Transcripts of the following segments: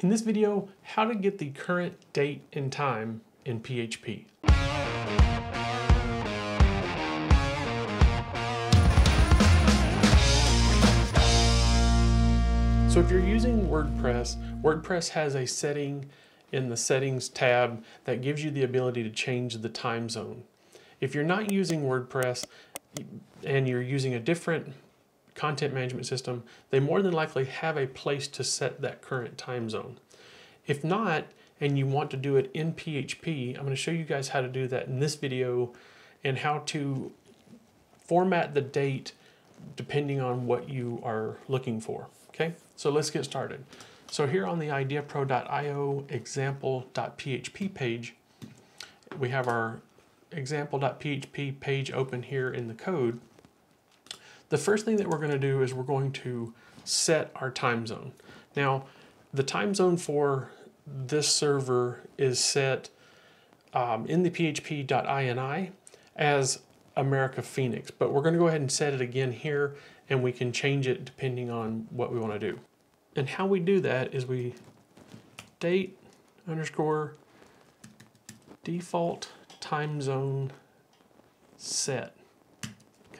In this video, how to get the current date and time in PHP. So if you're using WordPress, WordPress has a setting in the settings tab that gives you the ability to change the time zone. If you're not using WordPress and you're using a different content management system, they more than likely have a place to set that current time zone. If not, and you want to do it in PHP, I'm going to show you guys how to do that in this video and how to format the date depending on what you are looking for. Okay, so let's get started. So here on the ideapro.io example.php page, we have our example.php page open here in the code. The first thing that we're going to do is we're going to set our time zone. Now, the time zone for this server is set um, in the php.ini as America Phoenix, but we're going to go ahead and set it again here and we can change it depending on what we want to do. And how we do that is we date underscore default time zone set.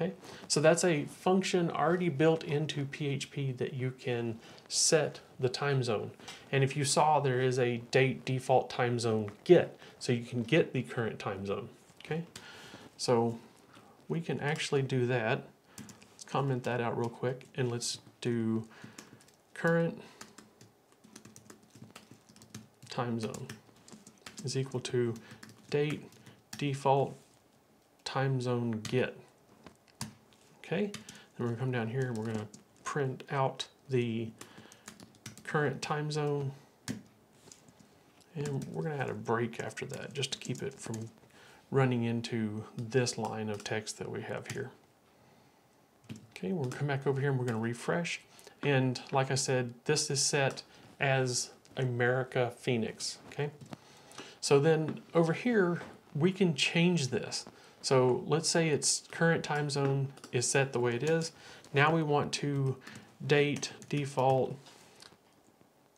Okay, so that's a function already built into PHP that you can set the time zone. And if you saw, there is a date default time zone get, so you can get the current time zone. Okay, so we can actually do that. Let's comment that out real quick, and let's do current time zone is equal to date default time zone get. Okay, then we're gonna come down here and we're gonna print out the current time zone. And we're gonna add a break after that just to keep it from running into this line of text that we have here. Okay, we're gonna come back over here and we're gonna refresh. And like I said, this is set as America Phoenix, okay? So then over here, we can change this. So let's say its current time zone is set the way it is. Now we want to date default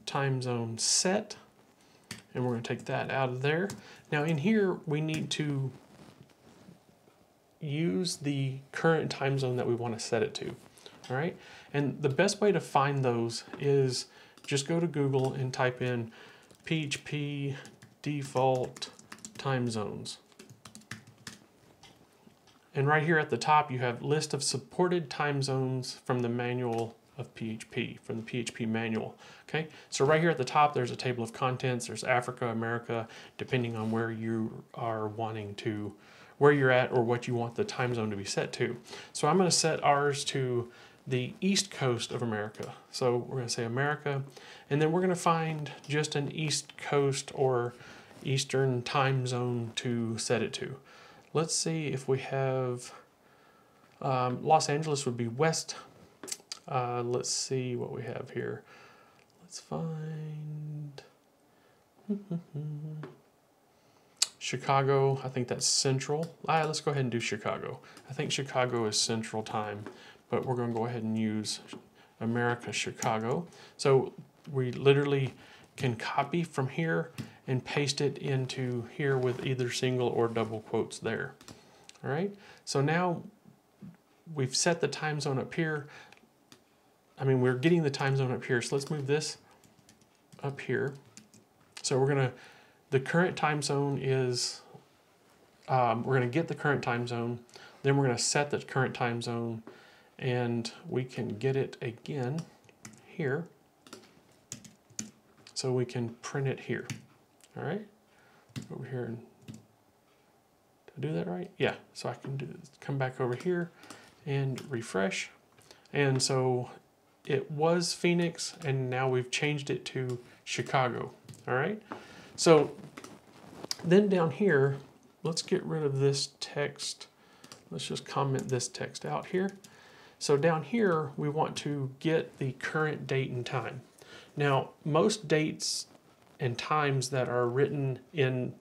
time zone set, and we're going to take that out of there. Now in here, we need to use the current time zone that we want to set it to. All right, and the best way to find those is just go to Google and type in PHP default time zones. And right here at the top, you have list of supported time zones from the manual of PHP, from the PHP manual. Okay, so right here at the top, there's a table of contents. There's Africa, America, depending on where you are wanting to, where you're at or what you want the time zone to be set to. So I'm going to set ours to the east coast of America. So we're going to say America, and then we're going to find just an east coast or eastern time zone to set it to. Let's see if we have, um, Los Angeles would be west. Uh, let's see what we have here. Let's find Chicago. I think that's central. Ah, let's go ahead and do Chicago. I think Chicago is central time, but we're going to go ahead and use America Chicago. So we literally can copy from here and paste it into here with either single or double quotes there. All right, so now we've set the time zone up here. I mean, we're getting the time zone up here, so let's move this up here. So we're gonna, the current time zone is, um, we're gonna get the current time zone, then we're gonna set the current time zone, and we can get it again here. So we can print it here. All right, over here and did I do that right? Yeah, so I can do come back over here and refresh. And so it was Phoenix and now we've changed it to Chicago. All right, so then down here, let's get rid of this text. Let's just comment this text out here. So down here, we want to get the current date and time. Now, most dates and times that are written in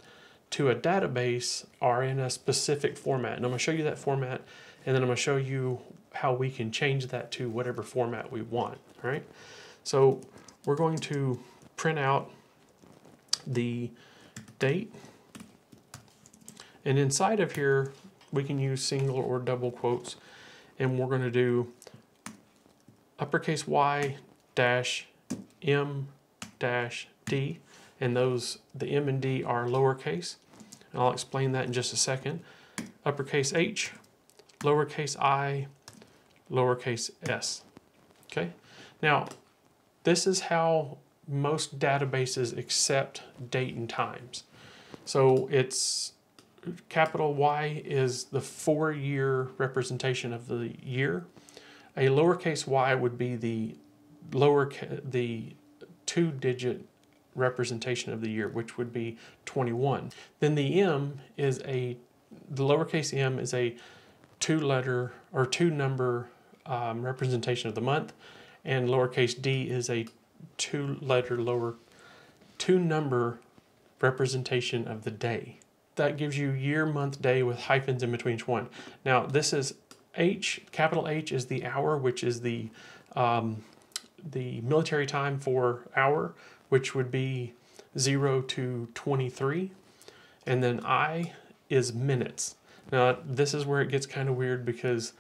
to a database are in a specific format. And I'm going to show you that format, and then I'm going to show you how we can change that to whatever format we want. All right. So we're going to print out the date. And inside of here, we can use single or double quotes. And we're going to do uppercase Y dash M dash D. And those, the M and D are lowercase. And I'll explain that in just a second. Uppercase H, lowercase i, lowercase s. Okay. Now, this is how most databases accept date and times. So it's capital Y is the four year representation of the year. A lowercase y would be the lower the two digit representation of the year, which would be 21. Then the M is a the lowercase m is a two letter or two number um, representation of the month, and lowercase d is a two letter lower two number representation of the day. That gives you year, month, day with hyphens in between each one. Now this is H, capital H is the hour, which is the um, the military time for hour, which would be 0 to 23. And then I is minutes. Now, this is where it gets kind of weird because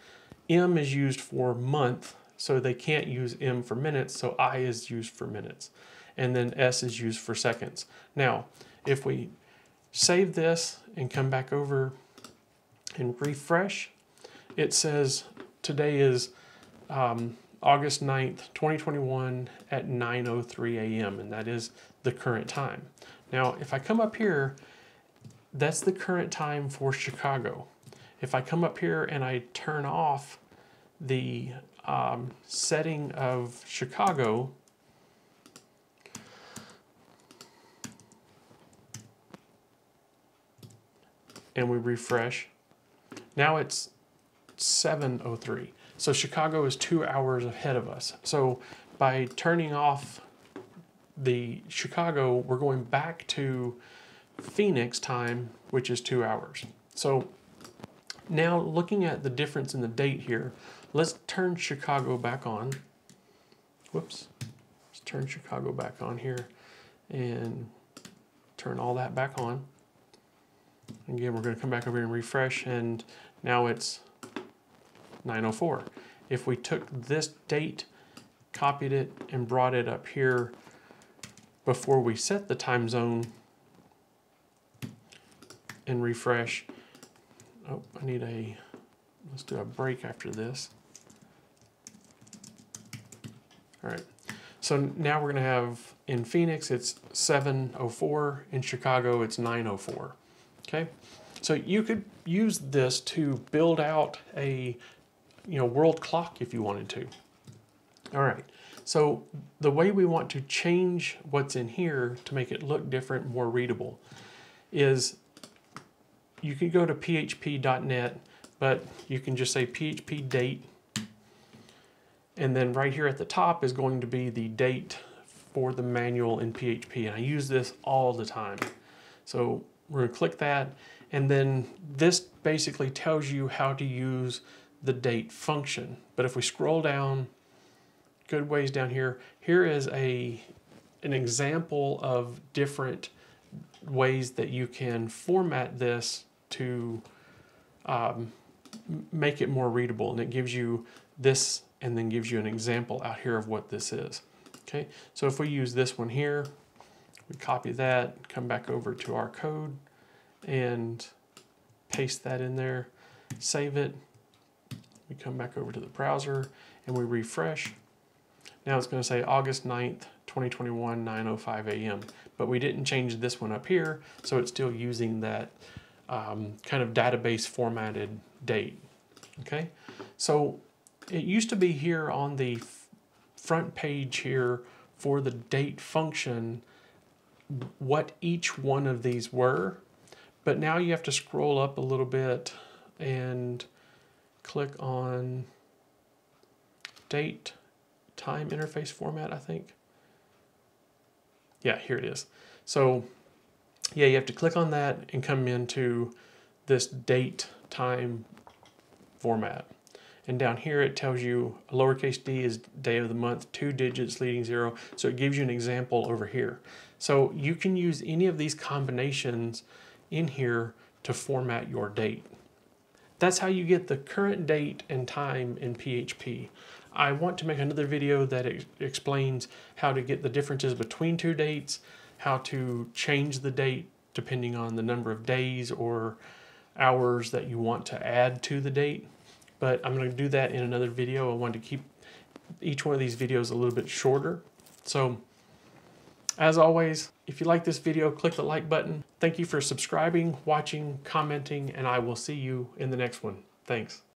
M is used for month, so they can't use M for minutes, so I is used for minutes. And then S is used for seconds. Now, if we save this and come back over and refresh, it says today is um, August 9th, 2021 at 9.03 a.m. and that is the current time. Now, if I come up here that's the current time for Chicago. If I come up here and I turn off the um, setting of Chicago, and we refresh, now it's 7.03. So Chicago is two hours ahead of us. So by turning off the Chicago, we're going back to Phoenix time, which is two hours. So now looking at the difference in the date here, let's turn Chicago back on. Whoops. Let's turn Chicago back on here and turn all that back on. Again, we're going to come back over here and refresh, and now it's 904. If we took this date, copied it, and brought it up here before we set the time zone, and refresh. Oh, I need a, let's do a break after this. All right, so now we're gonna have, in Phoenix, it's 7.04, in Chicago, it's 9.04, okay? So you could use this to build out a, you know, world clock if you wanted to. All right, so the way we want to change what's in here to make it look different, more readable, is you can go to php.net, but you can just say php date. And then right here at the top is going to be the date for the manual in PHP. And I use this all the time. So we're gonna click that. And then this basically tells you how to use the date function. But if we scroll down, good ways down here, here is a an example of different ways that you can format this to um, make it more readable. And it gives you this and then gives you an example out here of what this is. Okay, so if we use this one here, we copy that, come back over to our code and paste that in there, save it. We come back over to the browser and we refresh. Now it's going to say August 9th, 2021, 9.05 a.m. But we didn't change this one up here, so it's still using that um, kind of database formatted date. Okay, so it used to be here on the front page here for the date function what each one of these were, but now you have to scroll up a little bit and click on date time interface format, I think. Yeah, here it is. So yeah, you have to click on that and come into this date time format. And down here it tells you lowercase d is day of the month, two digits leading zero. So it gives you an example over here. So you can use any of these combinations in here to format your date. That's how you get the current date and time in PHP. I want to make another video that ex explains how to get the differences between two dates, how to change the date depending on the number of days or hours that you want to add to the date. But I'm going to do that in another video. I want to keep each one of these videos a little bit shorter. So as always, if you like this video, click the like button. Thank you for subscribing, watching, commenting, and I will see you in the next one. Thanks.